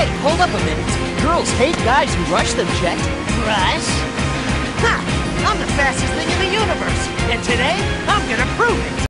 Hey, hold up a minute. Girls hate guys who rush them, Chet. Rush?